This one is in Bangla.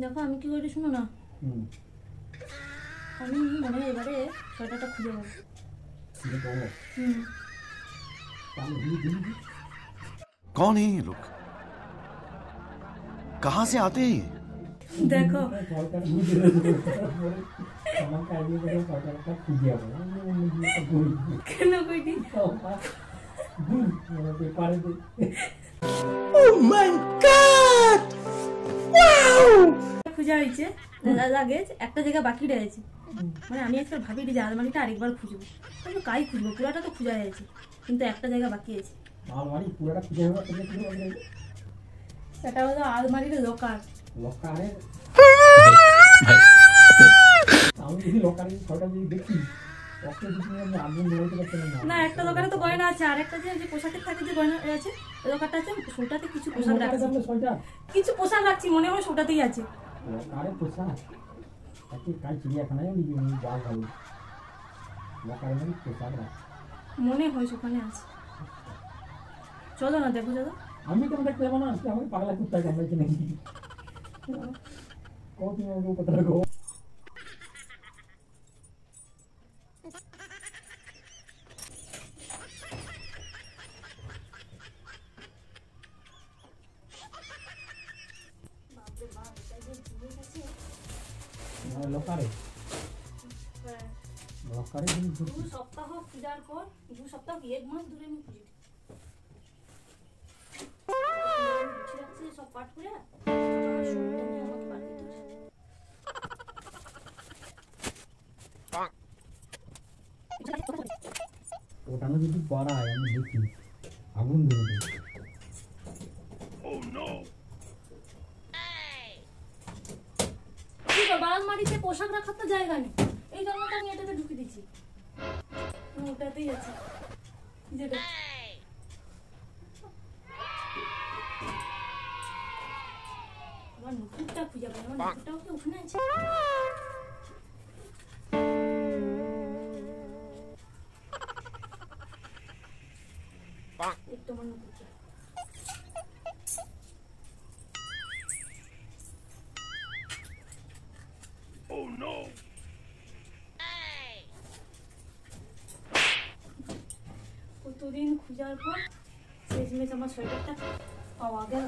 দেখো আমি কি করি শুনো না হুম আমি মনে হয় এবারে সোয়েটারটা খুঁজে পাবো খুঁজে পাবো হুম তাহলে দিদি দিদি कौन है ये लोग कहां से आते हैं ये দেখো সরকার বুঝে দেবে আমার খুঁজা হয়েছে লাগে একটা জায়গা বাকি রয়েছে। মানে আমি আজকাল ভাবি যে আলমারিটা আরেকবার খুঁজবো। আমি কাই খুঁজবো? পুরাটা তো খুঁজা হয়েছে কিন্তু একটা জায়গা বাকি আছে। আলমারি পুরোটা খুঁজে বলবে সেটা হলো আলমারির লকার লকারে আমি যদি লকারে ছটা যদি দেখি না। একটা দোকানে তো গয়না আছে আর একটা যে পোশাকের থাকে যে গয়না আছে দোকানটা আছে ওটাতে কিছু পোশাক রাখছি। কিছু পোশাক রাখছি মনে হয় ওটাতেই আছে। লকারে পোশাক তাকে কাল চিড়িয়াখানায় নিবি আমি যা ভালো লকারে মানে পোশাক রাখ। মনে হয় ওখানে আছে। চলো না দেখো চলো। আমি কেন দেখতে যাব না? আমাকে পাগলা কুত্তা কামড়াইছে নাকি? কত কথা রাখো লকারে লকারে জিনিস দু সপ্তাহ পূজার পর দু সপ্তাহ কি? এক মাস ধরে আমি খুঁজি গুছিয়ে রাখছি সব পাঠ করে আর সবটা নিয়ে আমাকে পাঠিয়ে দিয়েছে। ওটানো যদি বাড়ায় আমি দেখি আগুন ধরে দেবে কি করব আলমারিতে পোশাক রাখার তো জায়গা নেই। এই জন্য তো আমি এটাতে ঢুকে দিচ্ছি ওটাতেই আছে। যেটা আমার নুপুরটা খুঁজে পাই আমার নুপুরটাও কি ওখানে আছে? একটু আমার নুপুরটা কতদিন খোঁজার পর শেষমেশ আমার সোয়েটারটা পাওয়া গেল?